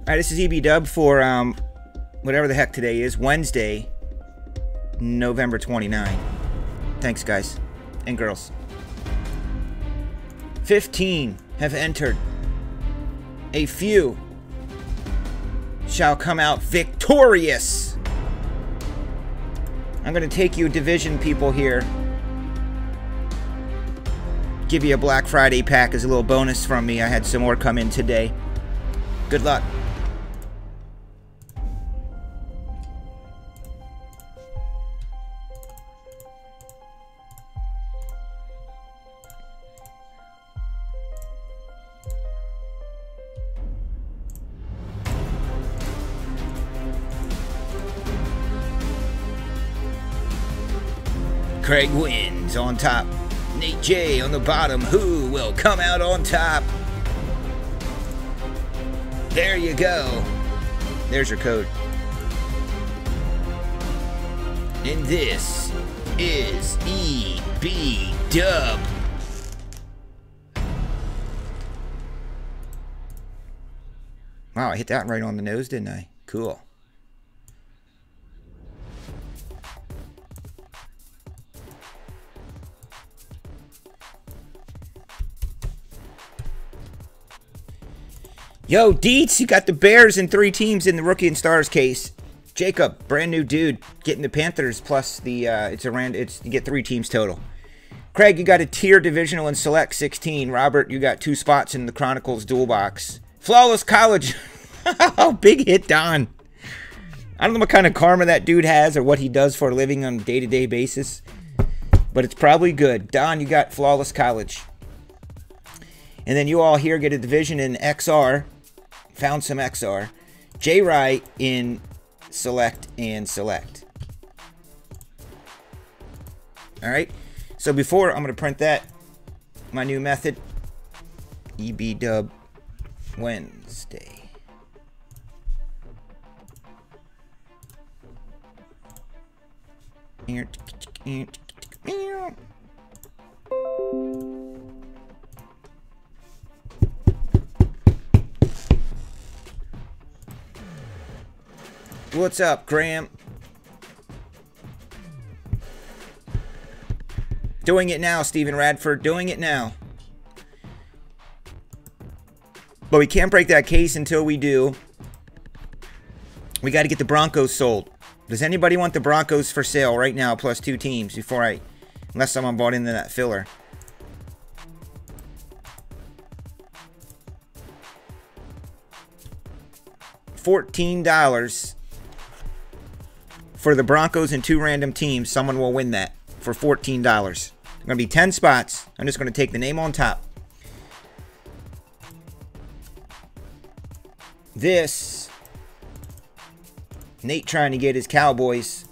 All right, this is EB Dub for um, whatever the heck today is, Wednesday, November 29. Thanks, guys and girls. 15 have entered. A few shall come out victorious. I'm going to take you division people here. Give you a Black Friday pack as a little bonus from me. I had some more come in today. Good luck. Craig wins on top. Nate J on the bottom. Who will come out on top? There you go. There's your code. And this is EB Dub. Wow, I hit that right on the nose, didn't I? Cool. Yo, Deets, you got the Bears and three teams in the rookie and stars case. Jacob, brand new dude, getting the Panthers plus the uh, it's a rand it's you get three teams total. Craig, you got a tier divisional and select 16. Robert, you got two spots in the Chronicles dual box. Flawless College. oh, big hit, Don. I don't know what kind of karma that dude has or what he does for a living on a day-to-day basis, but it's probably good. Don, you got Flawless College. And then you all here get a division in XR found some XR. J Wright in select and select. All right. So before I'm going to print that, my new method, EB Dub Wednesday. What's up, Graham? Doing it now, Stephen Radford. Doing it now. But we can't break that case until we do. We got to get the Broncos sold. Does anybody want the Broncos for sale right now, plus two teams, before I... Unless someone bought into that filler. $14 for the Broncos and two random teams, someone will win that for $14. There's going to be 10 spots. I'm just going to take the name on top. This, Nate trying to get his Cowboys